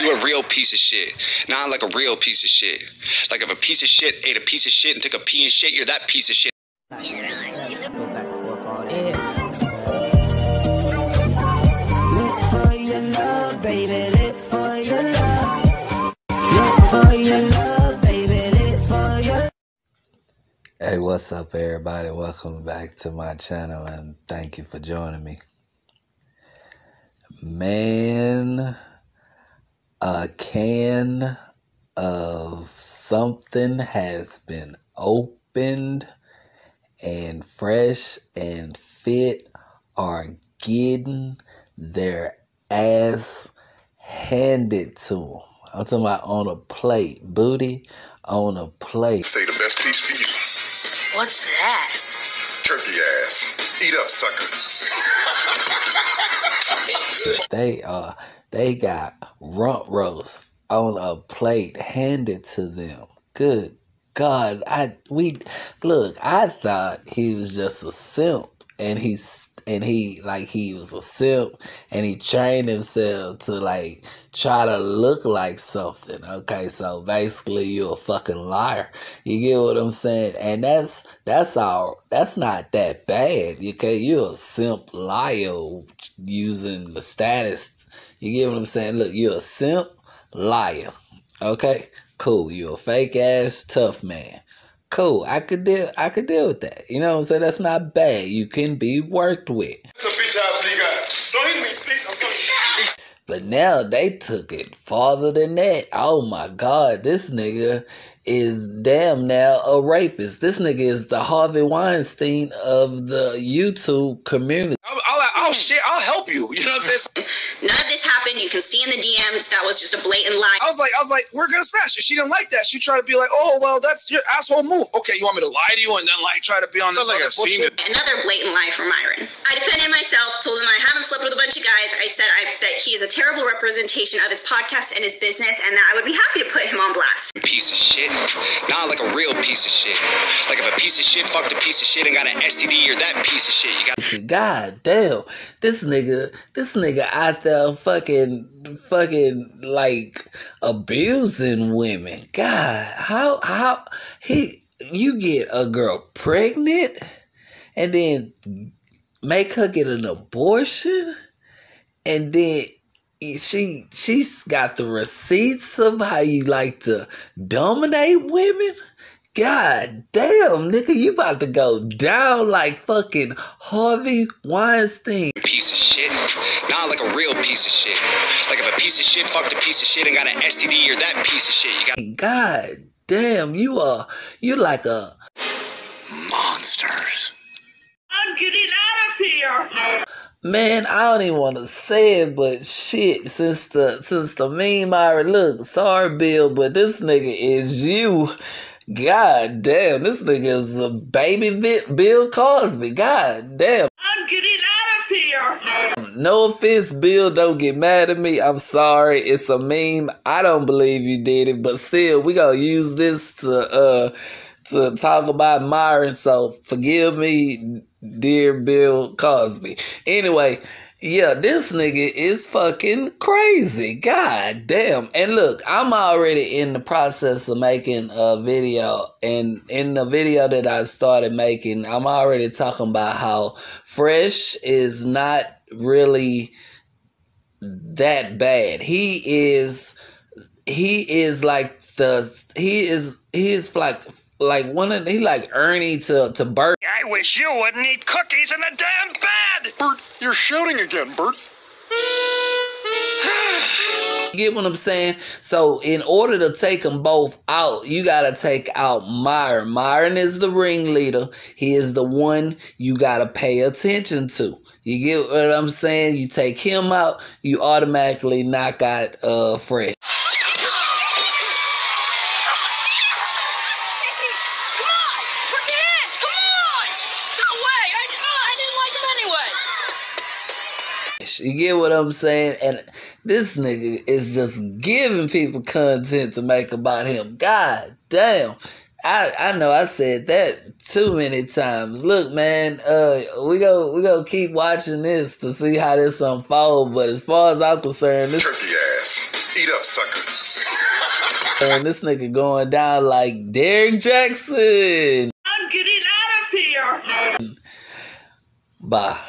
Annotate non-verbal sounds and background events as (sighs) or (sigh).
You a real piece of shit. Not like a real piece of shit. Like if a piece of shit ate a piece of shit and took a pee and shit, you're that piece of shit. Go back and forth all day. Look for your love, baby. Look for your love. Look for your love, baby. Look for your Hey, what's up, everybody? Welcome back to my channel and thank you for joining me. Man, a can of something has been opened, and Fresh and Fit are getting their ass handed to them. I'm talking about on a plate, booty on a plate. Say the best piece for you. What's that? Turkey ass. Eat up, sucker. They uh they got rump roast on a plate handed to them. Good God, I we look. I thought he was just a simp, and he's and he like he was a simp, and he trained himself to like try to look like something. Okay, so basically you're a fucking liar. You get what I'm saying? And that's that's all. That's not that bad. Okay, you're a simp liar using the status. You get what I'm saying? Look, you're a simp liar. Okay, cool. You're a fake ass tough man. Cool. I could deal. I could deal with that. You know what I'm saying? That's not bad. You can be worked with. It's a bitch ass nigga. Don't hit me, bitch. I'm telling you. But now they took it farther than that. Oh my God, this nigga is damn now a rapist. This nigga is the Harvey Weinstein of the YouTube community. I'll, I'll, Oh, I'll share. I'll help you. You know what I'm saying? (laughs) None of this happened. You can see in the DMs that was just a blatant lie. I was like, I was like, we're gonna smash. It. She didn't like that. She tried to be like, oh well, that's your asshole move. Okay, you want me to lie to you and then like try to be on this Sounds like other I've seen bullshit? Another blatant lie from Myron. I defended myself, told him I haven't slept with a bunch of guys. I said I, that he is a terrible representation of his podcast and his business, and that I would be happy to put him on blast. Piece of shit. Not like a real piece of shit. Like if a piece of shit fucked a piece of shit and got an STD, you're that piece of shit. You got God damn, this nigga, this nigga out there fucking, fucking like abusing women. God, how, how he, you get a girl pregnant and then make her get an abortion and then she she's got the receipts of how you like to dominate women. God damn, nigga, you about to go down like fucking Harvey Weinstein. piece of shit. Not like a real piece of shit. Like if a piece of shit fucked a piece of shit and got an STD, you're that piece of shit. You got God damn, you are you like a monsters. I'm getting out of here. man. I don't even want to say it, but shit. Since the since the meme I look, sorry Bill, but this nigga is you. God damn, this nigga is a baby Bill Cosby. God damn. I'm getting out of here. No offense, Bill. Don't get mad at me. I'm sorry. It's a meme. I don't believe you did it, but still, we gonna use this to uh to talk about Myron. So forgive me, dear Bill Cosby. Anyway, yeah, this nigga is fucking crazy. God damn. And look, I'm already in the process of making a video. And in the video that I started making, I'm already talking about how Fresh is not really that bad. He is he is like the he is he is like like one of he like Ernie to to Bert. I wish you wouldn't eat cookies in the damn bed. Bert, you're shouting again, Bert. You (sighs) get what I'm saying? So in order to take them both out, you gotta take out Myron. Myron is the ringleader. He is the one you gotta pay attention to. You get what I'm saying? You take him out, you automatically knock out uh Fred. Come on! Put your hands! Come on! No way! I, I didn't like him anyway! You get what I'm saying? And this nigga is just giving people content to make about him. God damn. I I know I said that too many times. Look, man, uh, we go we go keep watching this to see how this unfold. But as far as I'm concerned, this Turkey ass. Eat up, sucker. and this nigga going down like Derrick Jackson. I'm getting out of here. Bye.